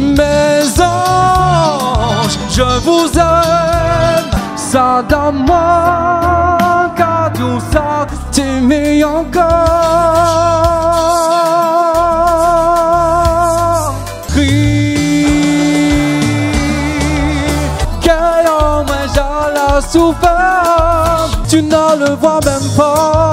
Mes anges, je vous aime, ça dans moi, tout ça, t'aimer encore. Crie, quel homme j'ai la souffert, tu ne le vois même pas.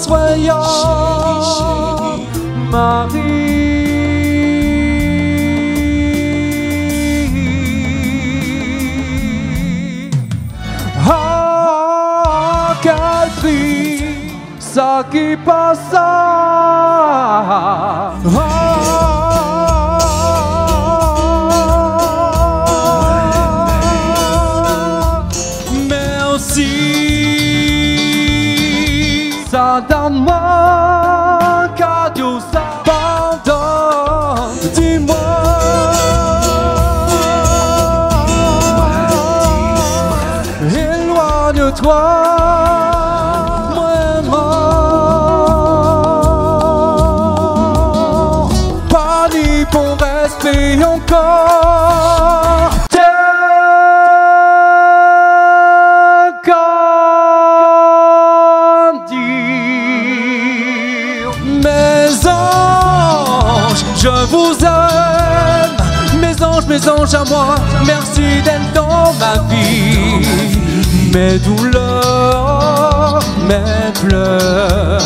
Soyant Marie. Ah, quel prix ça qui passa. Ah, Merci, ça dans moi, cadeau ça pardonne, dis-moi, éloigne-toi, vraiment, pas ni pour respect encore. Je vous aime. Mes anges, mes anges à moi. Merci d'être dans ma vie. Mes douleurs, mes pleurs.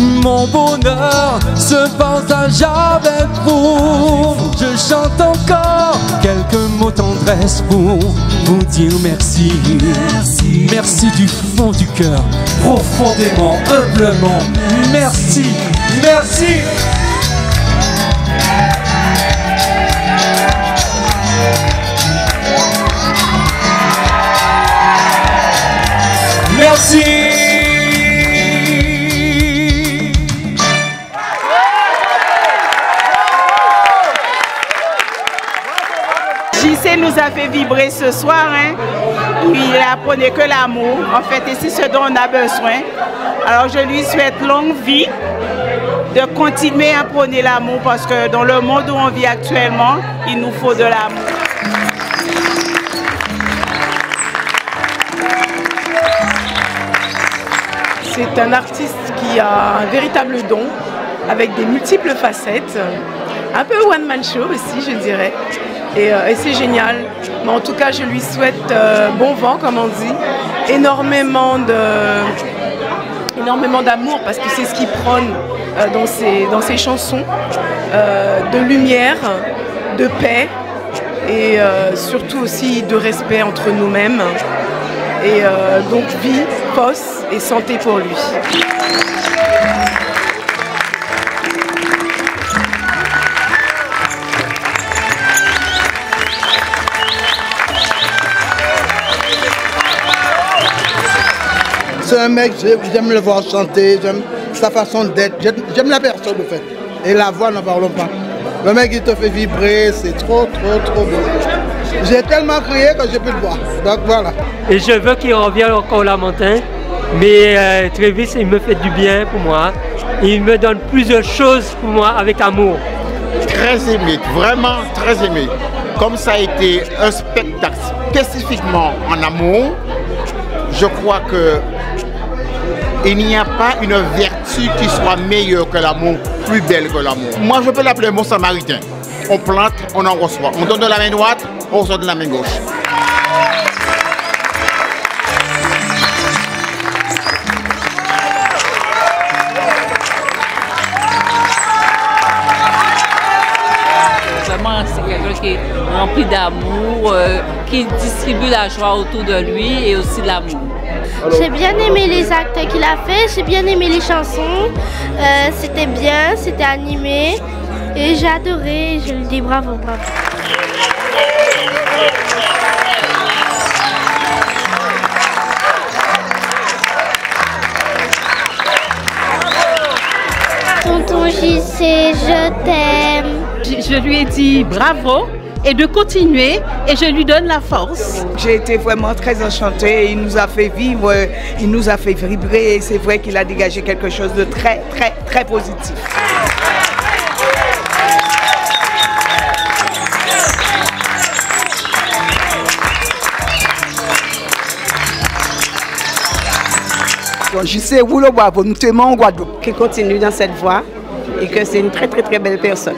Mon bonheur se partage avec vous Je chante encore quelques mots tendresse pour vous dire merci. Merci, merci du fond du cœur. Profondément, humblement. Merci, merci. Merci JC nous a fait vibrer ce soir. Hein. Il apprenait que l'amour, en fait, c'est ce dont on a besoin. Alors je lui souhaite longue vie, de continuer à prôner l'amour parce que dans le monde où on vit actuellement, il nous faut de l'amour. C'est un artiste qui a un véritable don, avec des multiples facettes. Un peu one-man show aussi, je dirais. Et, euh, et c'est génial. Mais en tout cas, je lui souhaite euh, bon vent, comme on dit. Énormément d'amour parce que c'est ce qu'il prône euh, dans, ses, chansons, de lumière, de paix et surtout aussi de respect entre nous-mêmes. Et euh, donc vie, poste et santé pour lui. C'est un mec, j'ai- j'aime le voir chanter, j'aime sa façon d'être, j'aime la personne en fait. Et la voix, n'en parlons pas. Le mec, il te fait vibrer, c'est trop, trop, trop beau. J'ai tellement crié que j'ai plus de voix. Donc voilà. Et je veux qu'il revienne encore la montagne. Mais euh, Travis, il me fait du bien pour moi. Il me donne plusieurs choses pour moi avec amour. très aimé, vraiment très aimé. Comme ça a été un spectacle spécifiquement en amour, je crois que il n'y a pas une vertu qui soit meilleure que l'amour, plus belle que l'amour. Moi, je peux l'appeler mot samaritain. On plante, on en reçoit. On donne de la main droite, on reçoit de la main gauche. Vraiment, c'est quelqu'un qui est rempli d'amour, euh, qui distribue la joie autour de lui et aussi l'amour. J'ai bien aimé les actes qu'il a fait, j'ai bien aimé les chansons. Euh, c'était bien, c'était animé et j'ai adoré. Je lui dis bravo, bravo. Tonton JC, je t'aime. Je lui ai dit bravo et de continuer et je lui donne la force. J'ai été vraiment très enchantée. Il nous a fait vivre, il nous a fait vibrer. C'est vrai qu'il a dégagé quelque chose de très, très, très positif. Je sais, vous le t'aimons en Guadeloupe. Qu'il continue dans cette voie et que c'est une très très très belle personne.